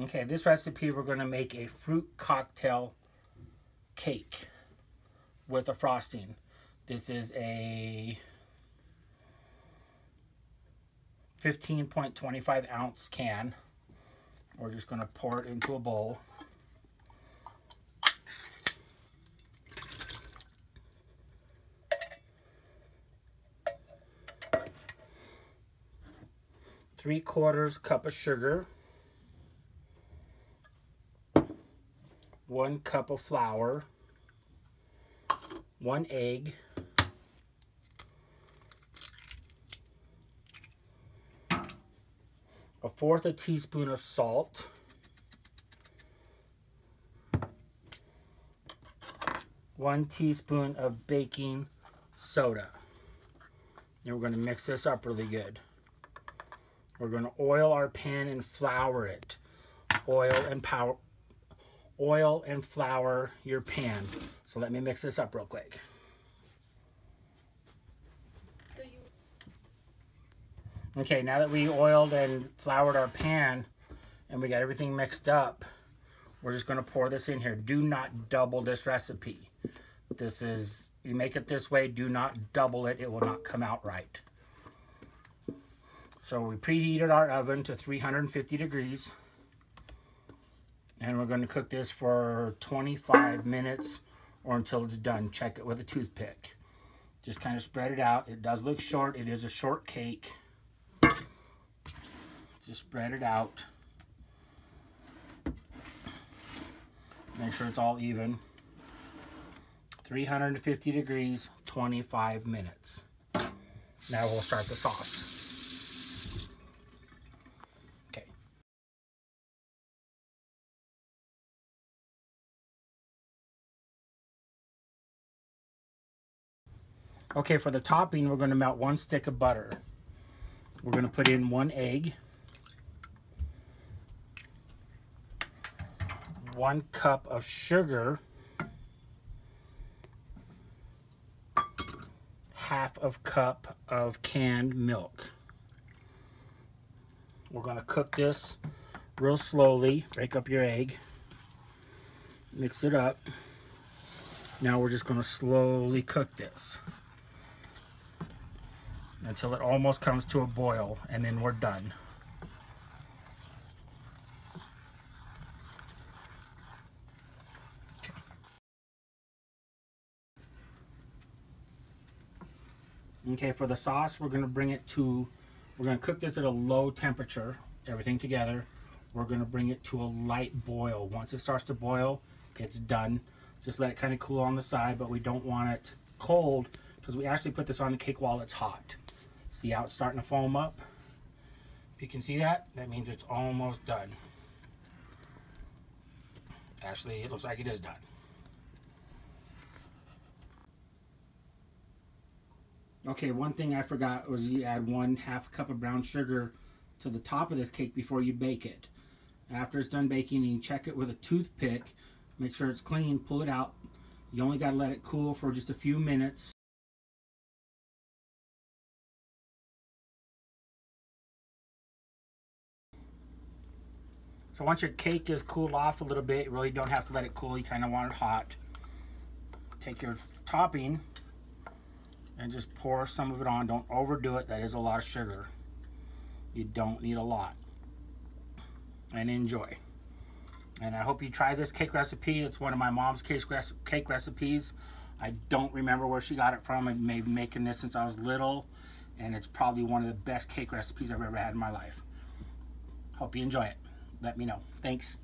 Okay, this recipe we're going to make a fruit cocktail cake with a frosting. This is a 15.25 ounce can. We're just going to pour it into a bowl. Three quarters cup of sugar. One cup of flour, one egg, a fourth a teaspoon of salt, one teaspoon of baking soda. And we're going to mix this up really good. We're going to oil our pan and flour it. Oil and power, oil and flour your pan. So let me mix this up real quick. Okay, now that we oiled and floured our pan and we got everything mixed up, we're just going to pour this in here. Do not double this recipe. This is, you make it this way, do not double it. It will not come out right. So we preheated our oven to 350 degrees and we're going to cook this for 25 minutes or until it's done. Check it with a toothpick. Just kind of spread it out. It does look short. It is a short cake. Just spread it out. Make sure it's all even. 350 degrees, 25 minutes. Now we'll start the sauce. Okay, for the topping, we're going to melt one stick of butter. We're going to put in one egg, one cup of sugar, half of cup of canned milk. We're going to cook this real slowly. Break up your egg. Mix it up. Now we're just going to slowly cook this until it almost comes to a boil and then we're done. Okay. for the sauce, we're going to bring it to, we're going to cook this at a low temperature, everything together. We're going to bring it to a light boil. Once it starts to boil, it's done. Just let it kind of cool on the side, but we don't want it cold because we actually put this on the cake while it's hot. See how it's starting to foam up? If you can see that, that means it's almost done. Actually, it looks like it is done. Okay, one thing I forgot was you add one half cup of brown sugar to the top of this cake before you bake it. After it's done baking, you check it with a toothpick. Make sure it's clean, pull it out. You only got to let it cool for just a few minutes. So once your cake is cooled off a little bit, you really don't have to let it cool. You kind of want it hot. Take your topping and just pour some of it on. Don't overdo it. That is a lot of sugar. You don't need a lot. And enjoy. And I hope you try this cake recipe. It's one of my mom's cake, cake recipes. I don't remember where she got it from. I've been making this since I was little. And it's probably one of the best cake recipes I've ever had in my life. Hope you enjoy it let me know. Thanks.